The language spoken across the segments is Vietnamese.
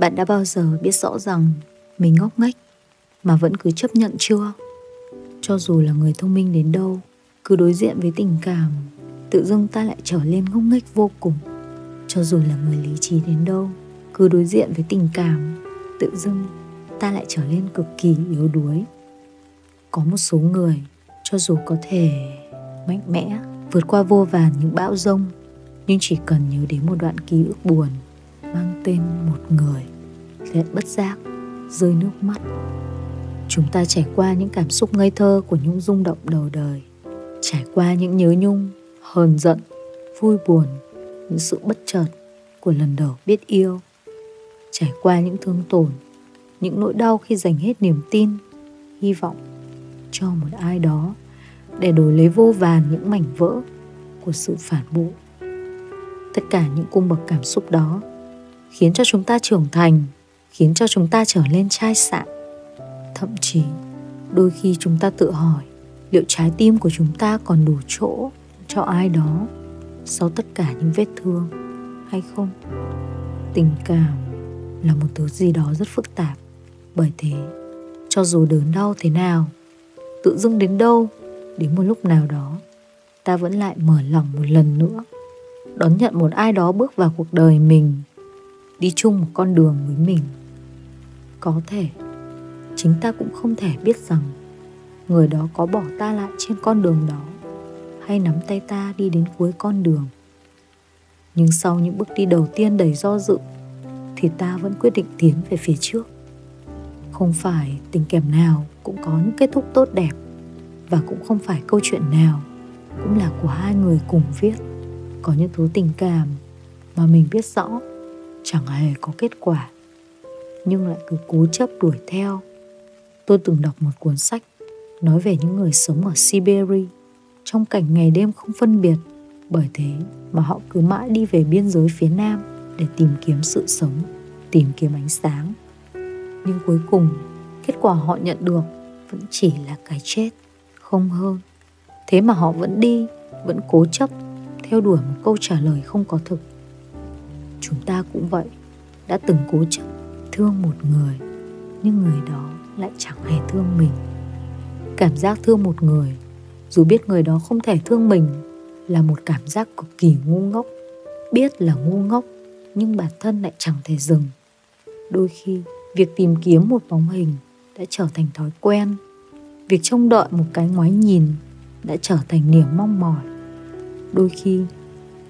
Bạn đã bao giờ biết rõ rằng mình ngốc nghếch mà vẫn cứ chấp nhận chưa? Cho dù là người thông minh đến đâu, cứ đối diện với tình cảm, tự dưng ta lại trở lên ngốc nghếch vô cùng. Cho dù là người lý trí đến đâu, cứ đối diện với tình cảm, tự dưng ta lại trở lên cực kỳ yếu đuối. Có một số người, cho dù có thể mạnh mẽ, vượt qua vô vàn những bão rông, nhưng chỉ cần nhớ đến một đoạn ký ức buồn tên một người. Lại bất giác, rơi nước mắt. Chúng ta trải qua những cảm xúc ngây thơ của những rung động đầu đời. Trải qua những nhớ nhung, hờn giận, vui buồn, những sự bất chợt của lần đầu biết yêu. Trải qua những thương tổn, những nỗi đau khi dành hết niềm tin, hy vọng cho một ai đó để đổi lấy vô vàn những mảnh vỡ của sự phản bội. Tất cả những cung bậc cảm xúc đó khiến cho chúng ta trưởng thành, khiến cho chúng ta trở lên chai sạn. Thậm chí, đôi khi chúng ta tự hỏi, liệu trái tim của chúng ta còn đủ chỗ cho ai đó sau tất cả những vết thương hay không? Tình cảm là một thứ gì đó rất phức tạp. Bởi thế, cho dù đớn đau thế nào, tự dưng đến đâu, đến một lúc nào đó, ta vẫn lại mở lòng một lần nữa, đón nhận một ai đó bước vào cuộc đời mình đi chung một con đường với mình. Có thể, chính ta cũng không thể biết rằng người đó có bỏ ta lại trên con đường đó hay nắm tay ta đi đến cuối con đường. Nhưng sau những bước đi đầu tiên đầy do dự thì ta vẫn quyết định tiến về phía trước. Không phải tình cảm nào cũng có những kết thúc tốt đẹp và cũng không phải câu chuyện nào cũng là của hai người cùng viết. Có những thứ tình cảm mà mình biết rõ chẳng hề có kết quả. Nhưng lại cứ cố chấp đuổi theo. Tôi từng đọc một cuốn sách nói về những người sống ở siberia trong cảnh ngày đêm không phân biệt bởi thế mà họ cứ mãi đi về biên giới phía nam để tìm kiếm sự sống, tìm kiếm ánh sáng. Nhưng cuối cùng, kết quả họ nhận được vẫn chỉ là cái chết, không hơn. Thế mà họ vẫn đi, vẫn cố chấp, theo đuổi một câu trả lời không có thực chúng ta cũng vậy, đã từng cố chấp thương một người, nhưng người đó lại chẳng hề thương mình. Cảm giác thương một người, dù biết người đó không thể thương mình, là một cảm giác cực kỳ ngu ngốc. Biết là ngu ngốc, nhưng bản thân lại chẳng thể dừng. Đôi khi, việc tìm kiếm một bóng hình đã trở thành thói quen. Việc trông đợi một cái ngoái nhìn đã trở thành niềm mong mỏi. Đôi khi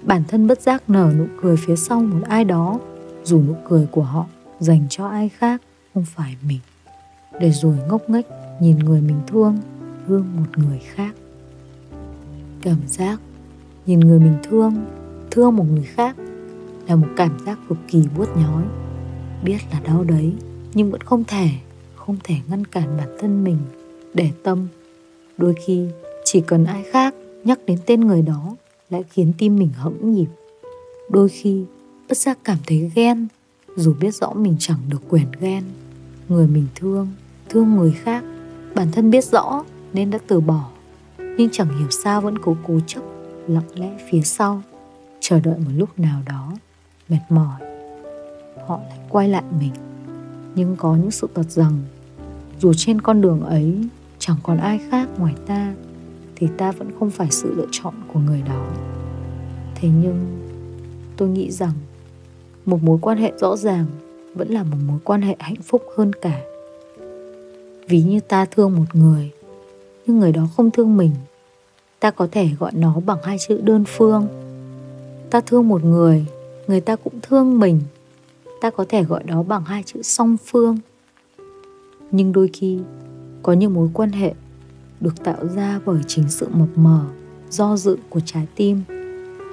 bản thân bất giác nở nụ cười phía sau một ai đó, dù nụ cười của họ dành cho ai khác không phải mình. Để rồi ngốc nghếch nhìn người mình thương thương một người khác. Cảm giác nhìn người mình thương thương một người khác là một cảm giác cực kỳ buốt nhói. Biết là đau đấy, nhưng vẫn không thể không thể ngăn cản bản thân mình để tâm. Đôi khi chỉ cần ai khác nhắc đến tên người đó lại khiến tim mình hẫng nhịp. Đôi khi bất giác cảm thấy ghen, dù biết rõ mình chẳng được quyền ghen. Người mình thương, thương người khác, bản thân biết rõ nên đã từ bỏ. Nhưng chẳng hiểu sao vẫn cố cố chấp, lặng lẽ phía sau, chờ đợi một lúc nào đó, mệt mỏi. Họ lại quay lại mình. Nhưng có những sự thật rằng, dù trên con đường ấy chẳng còn ai khác ngoài ta thì ta vẫn không phải sự lựa chọn của người đó. Thế nhưng, tôi nghĩ rằng một mối quan hệ rõ ràng vẫn là một mối quan hệ hạnh phúc hơn cả. Ví như ta thương một người, nhưng người đó không thương mình, ta có thể gọi nó bằng hai chữ đơn phương. Ta thương một người người ta cũng thương mình, ta có thể gọi đó bằng hai chữ song phương. Nhưng đôi khi, có những mối quan hệ được tạo ra bởi chính sự mập mờ, do dự của trái tim,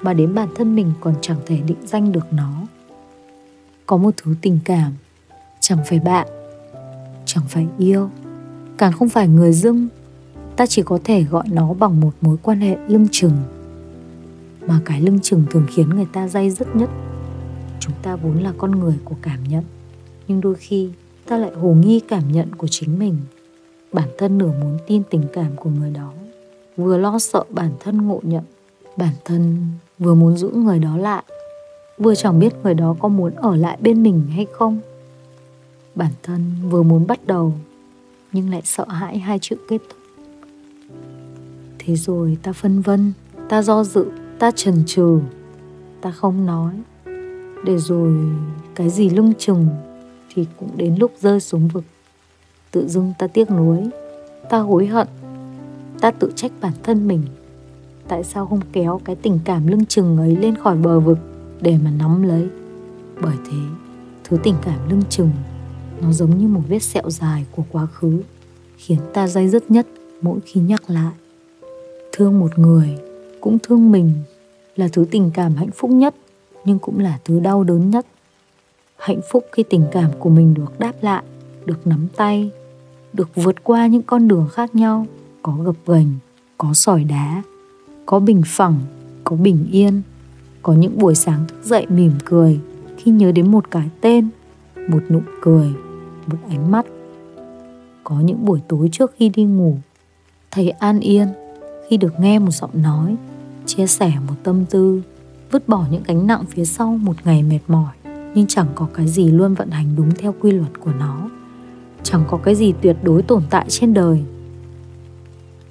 mà đến bản thân mình còn chẳng thể định danh được nó. Có một thứ tình cảm, chẳng phải bạn, chẳng phải yêu, càng không phải người dưng, ta chỉ có thể gọi nó bằng một mối quan hệ lưng chừng. Mà cái lưng chừng thường khiến người ta dây dứt nhất. Chúng ta vốn là con người của cảm nhận, nhưng đôi khi ta lại hồ nghi cảm nhận của chính mình bản thân nửa muốn tin tình cảm của người đó, vừa lo sợ bản thân ngộ nhận, bản thân vừa muốn giữ người đó lại, vừa chẳng biết người đó có muốn ở lại bên mình hay không. Bản thân vừa muốn bắt đầu, nhưng lại sợ hãi hai chữ kết thúc. Thế rồi ta phân vân, ta do dự, ta chần chừ, ta không nói. Để rồi cái gì lưng chừng thì cũng đến lúc rơi xuống vực tự dưng ta tiếc nuối, ta hối hận, ta tự trách bản thân mình. Tại sao không kéo cái tình cảm lưng chừng ấy lên khỏi bờ vực để mà nắm lấy? Bởi thế, thứ tình cảm lưng chừng nó giống như một vết sẹo dài của quá khứ, khiến ta day dứt nhất mỗi khi nhắc lại. Thương một người cũng thương mình là thứ tình cảm hạnh phúc nhất, nhưng cũng là thứ đau đớn nhất. Hạnh phúc khi tình cảm của mình được đáp lại được nắm tay, được vượt qua những con đường khác nhau, có gập ghềnh, có sỏi đá, có bình phẳng, có bình yên, có những buổi sáng thức dậy mỉm cười khi nhớ đến một cái tên, một nụ cười, một ánh mắt. Có những buổi tối trước khi đi ngủ, thấy an yên khi được nghe một giọng nói, chia sẻ một tâm tư, vứt bỏ những gánh nặng phía sau một ngày mệt mỏi nhưng chẳng có cái gì luôn vận hành đúng theo quy luật của nó chẳng có cái gì tuyệt đối tồn tại trên đời.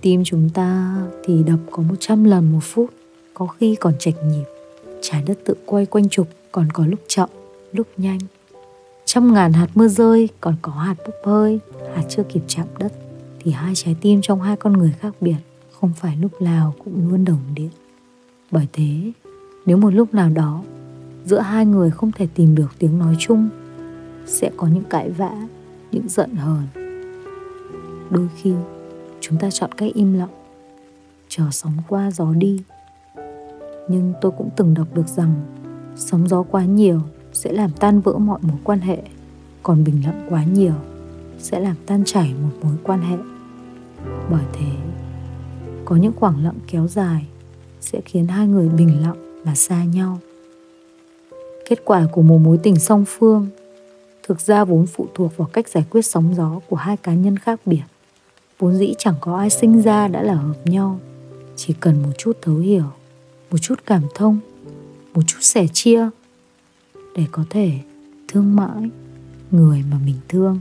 Tim chúng ta thì đập có 100 lần một phút, có khi còn chạch nhịp. Trái đất tự quay quanh trục, còn có lúc chậm, lúc nhanh. Trăm ngàn hạt mưa rơi, còn có hạt bốc hơi, hạt chưa kịp chạm đất. Thì hai trái tim trong hai con người khác biệt, không phải lúc nào cũng luôn đồng điện bởi thế, nếu một lúc nào đó, giữa hai người không thể tìm được tiếng nói chung, sẽ có những cãi vã những giận hờn. Đôi khi, chúng ta chọn cách im lặng, chờ sóng qua gió đi. Nhưng tôi cũng từng đọc được rằng, sóng gió quá nhiều sẽ làm tan vỡ mọi mối quan hệ, còn bình lặng quá nhiều sẽ làm tan chảy một mối quan hệ. Bởi thế, có những khoảng lặng kéo dài sẽ khiến hai người bình lặng mà xa nhau. Kết quả của một mối tình song phương thực ra vốn phụ thuộc vào cách giải quyết sóng gió của hai cá nhân khác biệt. Vốn dĩ chẳng có ai sinh ra đã là hợp nhau. Chỉ cần một chút thấu hiểu, một chút cảm thông, một chút sẻ chia, để có thể thương mãi người mà mình thương.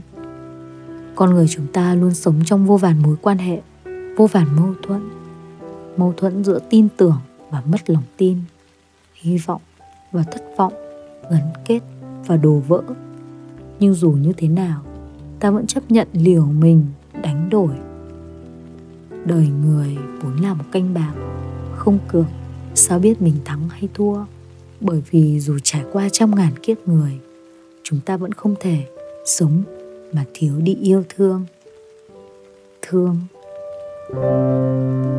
Con người chúng ta luôn sống trong vô vàn mối quan hệ, vô vàn mâu thuẫn. Mâu thuẫn giữa tin tưởng và mất lòng tin, hy vọng và thất vọng, gắn kết và đổ vỡ nhưng dù như thế nào, ta vẫn chấp nhận liều mình đánh đổi. Đời người vốn là một canh bạc, không cược sao biết mình thắng hay thua? Bởi vì dù trải qua trăm ngàn kiếp người, chúng ta vẫn không thể sống mà thiếu đi yêu thương. Thương. thank you